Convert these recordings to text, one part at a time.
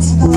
Let's.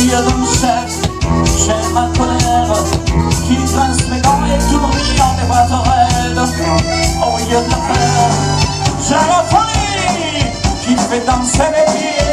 Il y a dans chaque j'ai ma colère qui trace mes dents et tourne en des boîtes raides. Au milieu de la peur, j'ai la folie qui fait danser mes pieds.